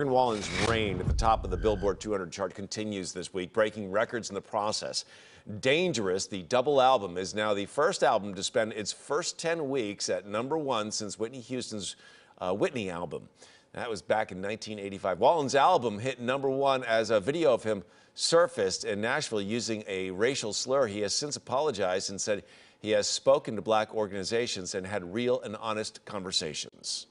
Morgan Wallen's reign at the top of the Billboard 200 chart continues this week, breaking records in the process. Dangerous, the double album, is now the first album to spend its first 10 weeks at number one since Whitney Houston's uh, Whitney album. That was back in 1985. Wallen's album hit number one as a video of him surfaced in Nashville using a racial slur. He has since apologized and said he has spoken to black organizations and had real and honest conversations.